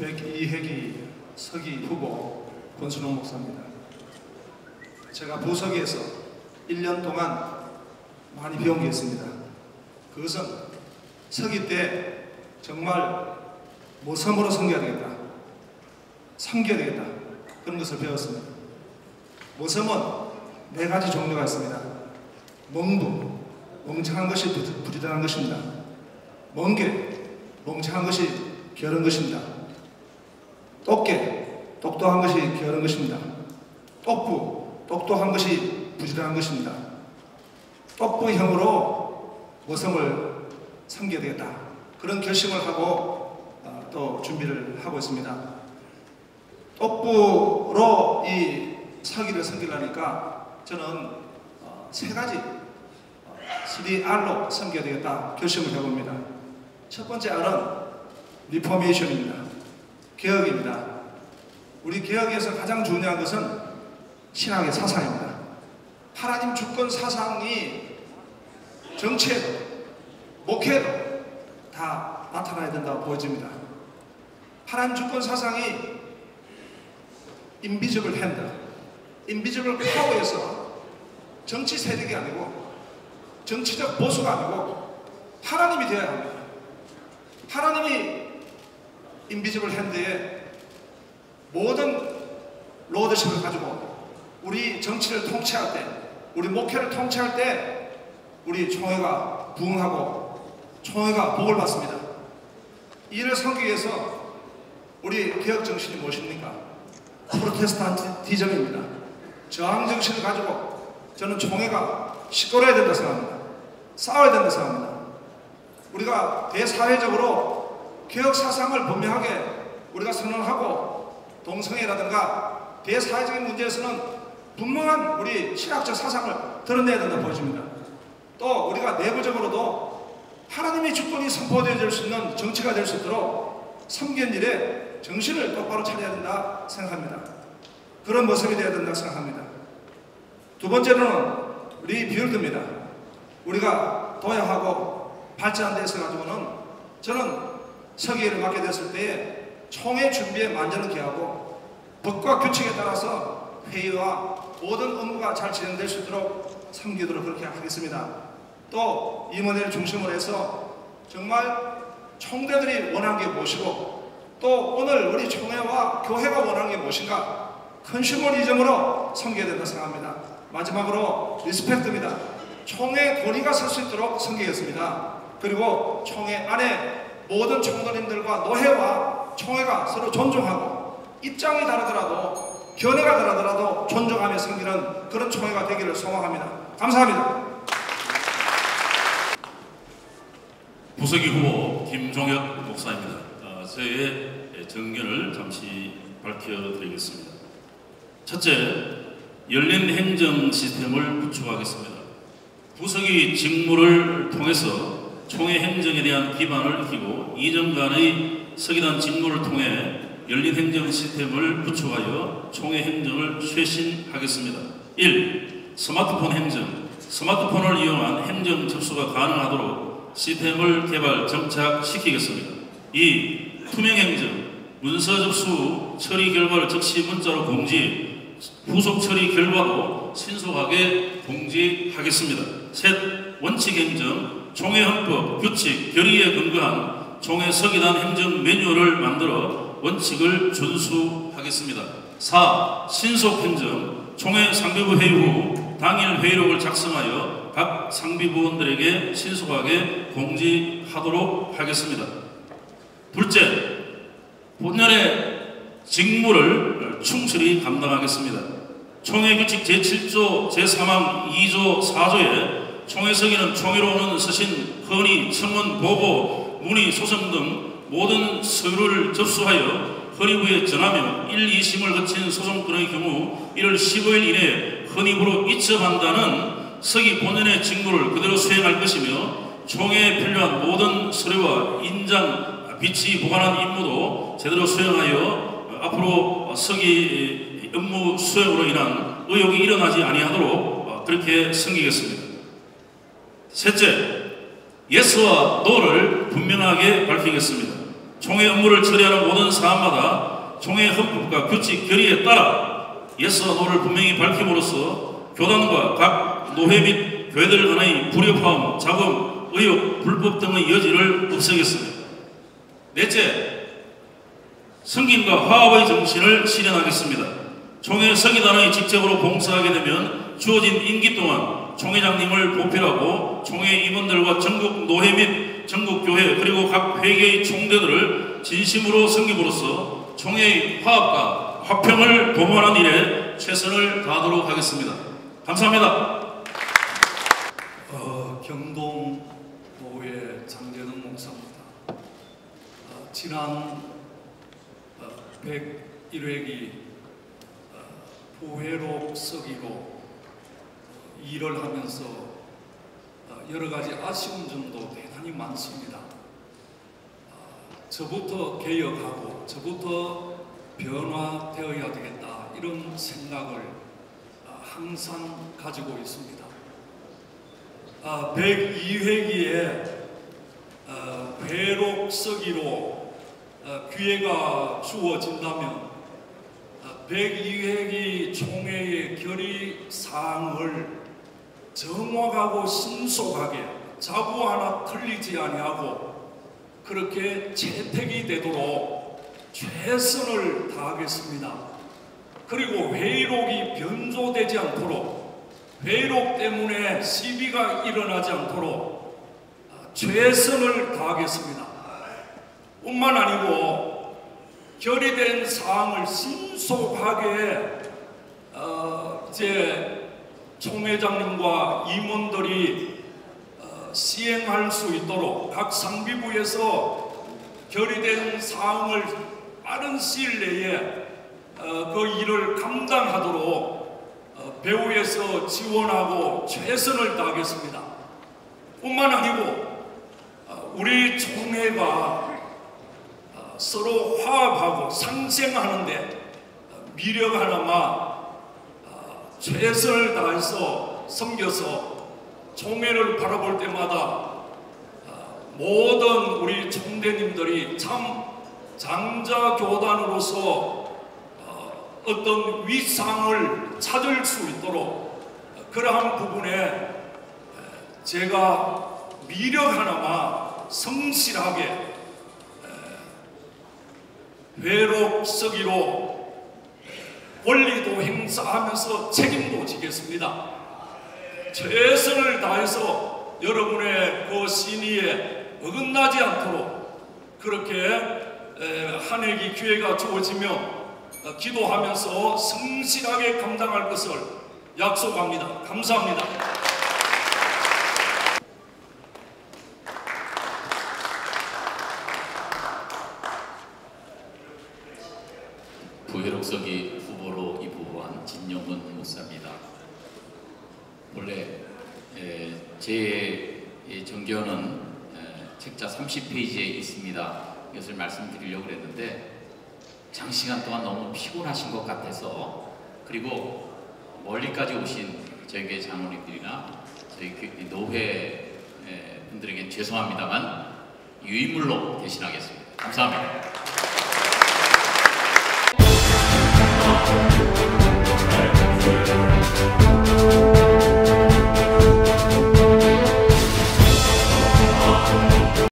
102회기 서기 후보 권순홍 목사입니다. 제가 부서기에서 1년 동안 많이 배운 게 있습니다. 그것은 서기 때 정말 모섬으로 섬겨야 되겠다. 섬겨야 되겠다. 그런 것을 배웠습니다. 모섬은 네 가지 종류가 있습니다. 멍부, 멍청한 것이 부지- 부지런한 것입니다. 멍게, 멍청한 것이 게으른 것입니다. 똑개, 똑똑한 것이 게으른 것입니다. 똑부, 똑똑한 것이 부지런한 것입니다. 똑부형으로 모성을 섬겨야 되겠다. 그런 결심을 하고 어, 또 준비를 하고 있습니다. 똑부로 이 서기를 섬기려니까 저는 어, 세 가지 어, 3R로 섬겨야 되겠다 결심을 해봅니다. 첫 번째 R은 리포메이션입니다. 개혁입니다. 우리 개혁에서 가장 중요한 것은 신학의 사상입니다. 하나님 주권 사상이 정치에도 목회에도 다 나타나야 된다고 보여집니다. 하나님 주권 사상이 invisible hand, invisible power에서 정치 세력이 아니고 정치적 보수가 아니고 하나님이 되어야 합니다. 하나님이 invisible hand에 모든 lordship을 가지고 우리 정치를 통치할 때, 우리 목회를 통치할 때 우리 총회가 부흥하고 총회가 복을 받습니다. 이를 섬기기 위해서 우리 개혁 정신이 무엇입니까? 프로테스탄티즘입니다. 저항 정신을 가지고 저는 총회가 시끄러워야 된다 생각합니다. 싸워야 된다 생각합니다. 우리가 대사회적으로 개혁 사상을 분명하게 우리가 선언하고 동성애라든가 대사회적인 문제에서는 분명한 우리 신학적 사상을 드러내야 된다 보여집니다. 또 우리가 내부적으로도 하나님의 주권이 선포되어질 수 있는 정치가 될 수 있도록 섬긴 일에 정신을 똑바로 차려야 된다 생각합니다. 그런 모습이 되어야 된다 생각합니다. 두 번째로는 리빌드입니다. 우리가 도약하고 발전한 데 있어 가지고는 저는 서기를 맡게 됐을 때에 총회 준비에 만전을 기하고 법과 규칙에 따라서 회의와 모든 업무가 잘 진행될 수 있도록 섬기도록 그렇게 하겠습니다. 또 임원회를 중심으로 해서 정말 총대들이 원하는 게 무엇이고 또 오늘 우리 총회와 교회가 원하는 게 무엇인가 컨슈머리즘으로 섬겨야 된다 생각합니다. 마지막으로 리스펙트입니다. 총회 고리가 설 수 있도록 섬기겠습니다. 그리고 총회 안에 모든 총독님들과 노회와 총회가 서로 존중하고 입장이 다르더라도 견해가 다르더라도 존중하며 섬기는 그런 총회가 되기를 소망합니다. 감사합니다. 부서기 후보 김종혁 목사입니다. 아, 저의 정견을 잠시 밝혀드리겠습니다. 첫째, 열린 행정 시스템을 구축하겠습니다. 부서기 직무를 통해서 총회 행정에 대한 기반을 익히고 이전간의 서기단 직무를 통해 열린 행정 시스템을 구축하여 총회 행정을 쇄신하겠습니다. 1. 스마트폰 행정 스마트폰을 이용한 행정 접수가 가능하도록 시스템을 개발 정착시키겠습니다. 2. 투명 행정 문서 접수 처리 결과를 즉시 문자로 공지 후속 처리 결과도 신속하게 공지하겠습니다. 셋. 원칙 행정 총회 헌법 규칙 결의에 근거한 총회 서기단 행정 매뉴얼을 만들어 원칙을 준수하겠습니다. 4. 신속 행정 총회 상비부 회의 후 당일 회의록을 작성하여 각 상비부원들에게 신속하게 공지하도록 하겠습니다. 둘째, 본연의 직무를 충실히 감당하겠습니다. 총회 규칙 제7조 제3항 2조 4조에 총회석에는 총회로 오는 서신, 건의, 청원, 보고, 문의, 소송 등 모든 서류를 접수하여 헌의부에 전하며 1, 2심을 거친 소송건의 경우 1월 15일 이내에 헌의부로 이첩한다는 서기 본연의 직무를 그대로 수행할 것이며 총회에 필요한 모든 서류와 인장, 비치 보관한 임무도 제대로 수행하여 앞으로 서기 업무 수행으로 인한 의혹이 일어나지 아니하도록 그렇게 섬기겠습니다. 셋째, yes와 no를 분명하게 밝히겠습니다. 총회 업무를 처리하는 모든 사안마다 총회 헌법과 규칙 결의에 따라 yes와 no를 분명히 밝힘으로써 교단과 각 노회 및 교회들 간의 불협화음, 자금, 의혹, 불법 등의 여지를 없애겠습니다. 넷째, 성김과 화합의 정신을 실현하겠습니다. 총회 서기단의 직책으로 봉사하게 되면 주어진 임기 동안 총회장님을 보필하고 총회 임원들과 전국 노회 및 전국 교회 그리고 각 회계의 총대들을 진심으로 섬김으로써 총회의 화합과 화평을 도모하는 일에 최선을 다하도록 하겠습니다. 감사합니다. 어, 경동 도의 장재동 목사입니다. 어, 지난 어, 101회기 어, 부회로 어, 일을 하면서 어, 여러 가지 아쉬운 점도 대단히 많습니다. 어, 저부터 개혁하고 저부터 변화되어야 되겠다 이런 생각을 어, 항상 가지고 있습니다. 아, 102회기에 어, 회록 서기로 어, 기회가 주어진다면 어, 102회기 총회의 결의 사항을 정확하고 신속하게 자구 하나 틀리지 아니하고 그렇게 채택이 되도록 최선을 다하겠습니다. 그리고 회의록이 변조되지 않도록 회의록 때문에 시비가 일어나지 않도록 아, 최선을 다하겠습니다. 뿐만 아니고 결의된 사항을 신속하게 어, 이제 총회장님과 임원들이 어, 시행할 수 있도록 각 상비부에서 결의된 사항을 빠른 시일 내에 어, 그 일을 감당하도록 어, 배후에서 지원하고 최선을 다하겠습니다. 뿐만 아니고 어, 우리 총회가 어, 서로 화합하고 상생하는데 어, 미력 하나만 어, 최선을 다해서 섬겨서 총회를 바라볼 때마다 어, 모든 우리 총대님들이 참 장자 교단으로서 어, 어떤 위상을 찾을 수 있도록 그러한 부분에 에, 제가 미력 하나만 성실하게 에, 회록 서기로 권리도 행사하면서 책임도 지겠습니다. 최선을 다해서 여러분의 그 신의에 어긋나지 않도록 그렇게 에, 한 해기 기회가 주어지며 어, 기도하면서 성실하게 감당할 것을 약속합니다. 감사합니다. 부회록서기 후보로 입후보한 진영근 목사입니다. 원래 에, 제이 정견은 에, 책자 30페이지에 있습니다. 이것을 말씀드리려고 그랬는데 장시간 동안 너무 피곤하신 것 같아서 그리고 멀리까지 오신 저희 교회 장로님들이나 저희 교- 노회 에, 분들에게 죄송합니다만 유인물로 대신하겠습니다. 감사합니다.